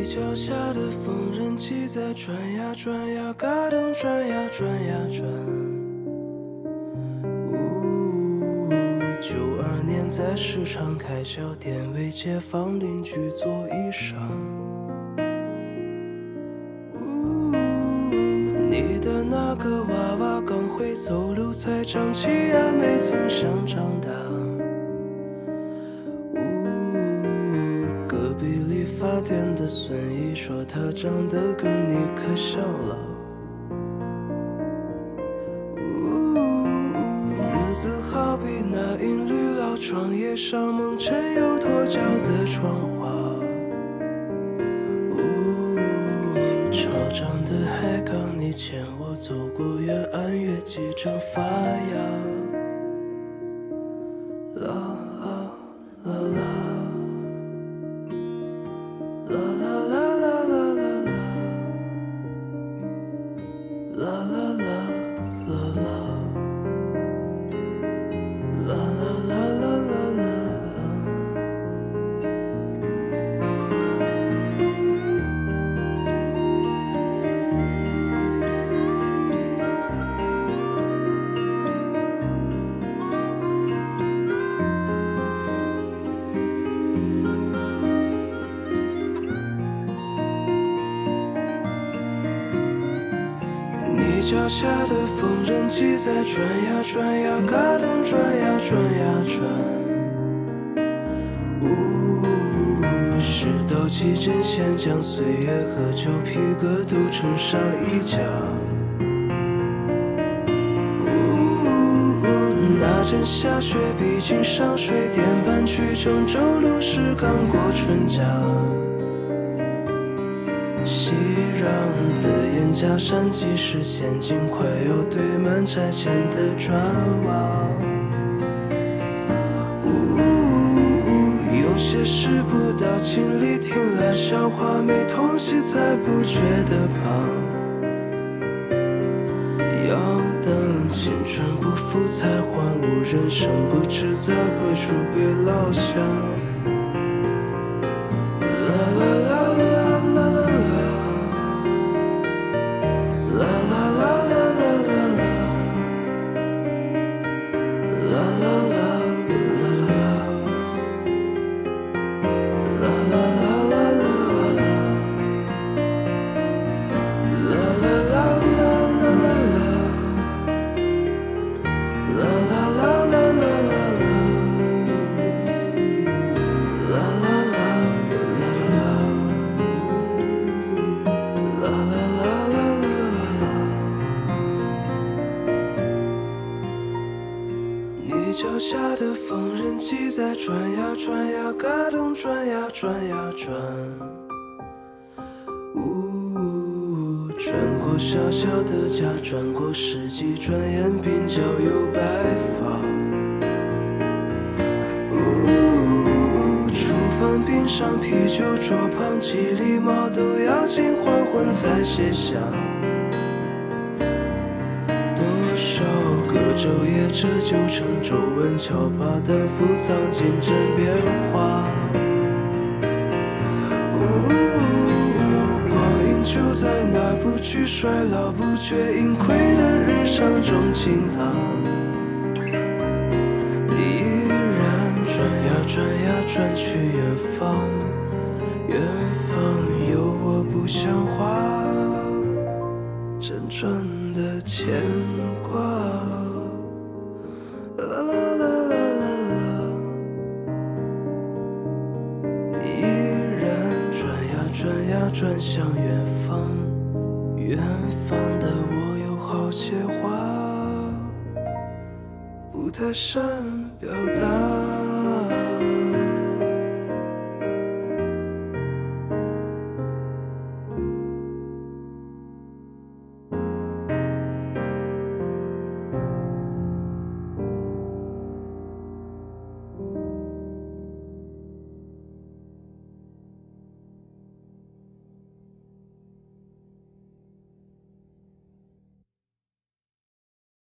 你脚下的缝纫机在转呀转呀，嘎噔转呀转呀转。呜，九二年在市场开小店，为街坊邻居做衣裳。呜，你的那个娃娃刚会走路才长齐牙，没曾想长大。孙姨说她长得跟你可像了。日子好比那银绿老窗叶上蒙尘又脱胶的窗花。潮涨的海港，你牵我走过越岸，越急正发芽。脚下的缝纫机在转呀转呀，嘎噔转呀转呀转。呜，石头起针线将岁月和旧皮革都衬上衣角。呜，那阵下雪，毕竟上水电搬去郑州路时刚过春江。熙攘的家山即是陷阱，快要堆满拆迁的砖瓦。有些事不到亲历，听来笑话，没痛惜才不觉得胖。要等青春不复才还悟，人生不知在何处被落下。啦啦啦啦脚下的缝纫机在转呀转呀，嘎噔转呀转呀转。呜，转过小小的家，转过世纪，转眼鬓角有白发。呜，厨房冰上啤酒桌旁，几粒毛豆要近黄昏才卸下。昼夜折旧成皱纹，敲把担负藏进枕边花。光阴就在那不惧衰老、不觉盈亏的日常中倾淌。你依然转呀转呀转去远方，远方有我不像话辗转的牵挂。转呀转向远方，远方的我有好些话。不太善表达。